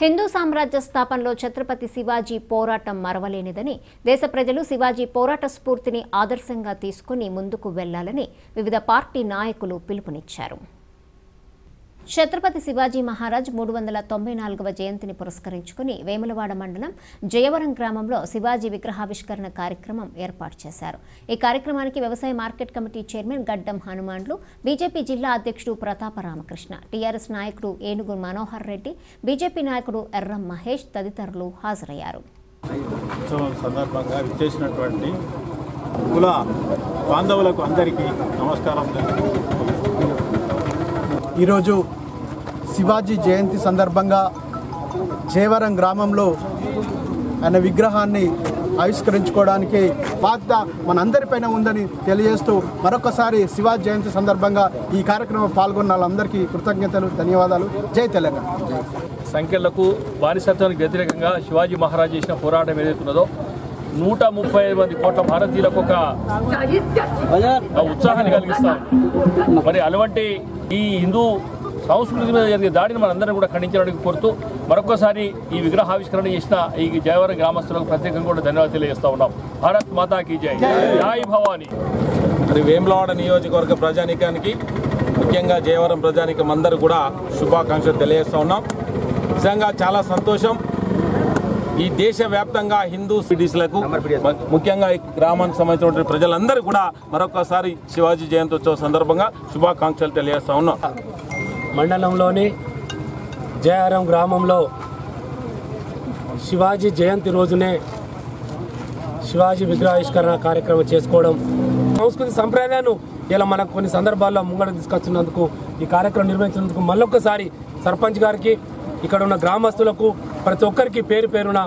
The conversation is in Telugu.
హిందూ సామ్రాజ్య స్థాపనలో ఛత్రపతి శివాజీ పోరాటం మరవలేనిదని దేశ ప్రజలు శివాజీ పోరాట స్ఫూర్తిని ఆదర్శంగా తీసుకుని ముందుకు వెళ్ళాలని వివిధ పార్టీ నాయకులు పిలుపునిచ్చారు. ఛత్రపతి శివాజీ మహారాజ్ మూడు వందల తొంభై నాలుగవ జయంతిని పురస్కరించుకుని వేములవాడ మండలం జయవరం గ్రామంలో శివాజీ విగ్రహావిష్కరణ కార్యక్రమం ఏర్పాటు చేశారు. ఈ కార్యక్రమానికి వ్యవసాయ మార్కెట్ కమిటీ చైర్మన్ గడ్డం హనుమాన్లు బీజేపీ జిల్లా అధ్యక్షుడు ప్రతాప రామకృష్ణ టీఆర్ఎస్ నాయకుడు ఏనుగు మనోహర్ రెడ్డి బీజేపీ నాయకుడు ఎర్రం మహేష్ తదితరులు హాజరయ్యారు. ఉత్సవం సందర్భంగా విచ్చేసినటువంటి కుల బాంధవులకు అందరికీ నమస్కారం. ఈరోజు శివాజీ జయంతి సందర్భంగా జేవరం గ్రామంలో ఆయన విగ్రహాన్ని ఆవిష్కరించుకోవడానికి బాధ్యత మనందరిపైన ఉందని తెలియజేస్తూ మరొకసారి శివాజీ జయంతి సందర్భంగా ఈ కార్యక్రమం పాల్గొన్న వాళ్ళందరికీ కృతజ్ఞతలు ధన్యవాదాలు. జై తెలంగాణ. సంఖ్యలకు బానిసత్వానికి వ్యతిరేకంగా శివాజీ మహారాజ్ చేసిన పోరాటం ఏదైతున్నదో నూట ముప్పై ఐదు మంది కోట్ల భారతీయులకు ఒక ఒక ఉత్సాహాన్ని కలిగిస్తాం మరి అటువంటి ఈ హిందూ సంస్కృతి మీద జరిగే దాడిని మనందరం కూడా ఖండించడానికి కోరుతూ మరొకసారి ఈ విగ్రహావిష్కరణ చేసిన ఈ జయవరం గ్రామస్తులకు ప్రత్యేకంగా కూడా ధన్యవాదాలు తెలియజేస్తా ఉన్నాం. భారత్ మాతాకి జై. జై. భవానీ. మరి వేములవాడ నియోజకవర్గ ప్రజానీకానికి ముఖ్యంగా జయవరం ప్రజానీకం అందరూ కూడా శుభాకాంక్షలు తెలియజేస్తా ఉన్నాం. నిజంగా చాలా సంతోషం. ఈ దేశవ్యాప్తంగా హిందూ సిటీస్లకు ముఖ్యంగా ఈ గ్రామానికి సంబంధించినటువంటి ప్రజలందరూ కూడా మరొకసారి శివాజీ జయంతోత్సవ సందర్భంగా శుభాకాంక్షలు తెలియజేస్తా ఉన్నాం. మండలంలోని జయారం గ్రామంలో శివాజీ జయంతి రోజునే శివాజీ విగ్రహావిష్కరణ కార్యక్రమం చేసుకోవడం సంస్కృతి సంప్రదాయాలను ఇలా మనకు కొన్ని సందర్భాల్లో ముంగడ తీసుకొచ్చినందుకు ఈ కార్యక్రమం నిర్వహించినందుకు మళ్ళొక్కసారి సర్పంచ్ గారికి ఇక్కడ ఉన్న గ్రామస్తులకు ప్రతి ఒక్కరికి పేరు పేరున